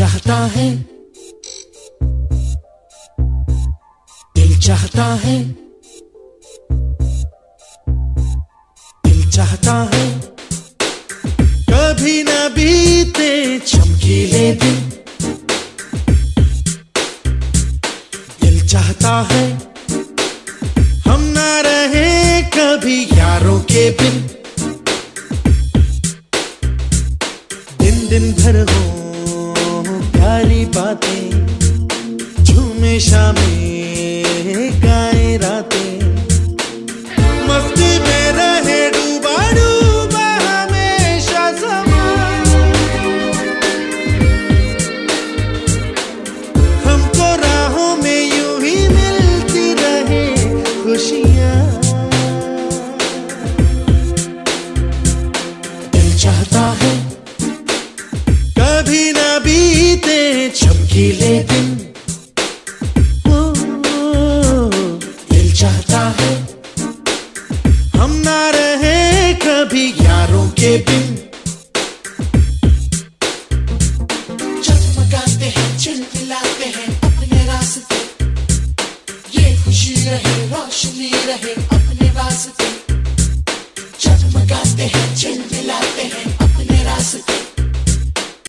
चाहता है। दिल चाहता है। दिल चाहता है। कभी न बीते चमकीले दिन। दिल चाहता है। हम ना रहे कभी यारों के बिन। दिन दिन भर हो प्यारी बातें झूमे शामें गाए रातें। गीले दिन। ओ, दिल चाहता है। हम ना रहे कभी यारों के बिन। चमकाते हैं चिलमिलाते हैं अपने रास्ते। ये खुशी रहे रोशनी रहे।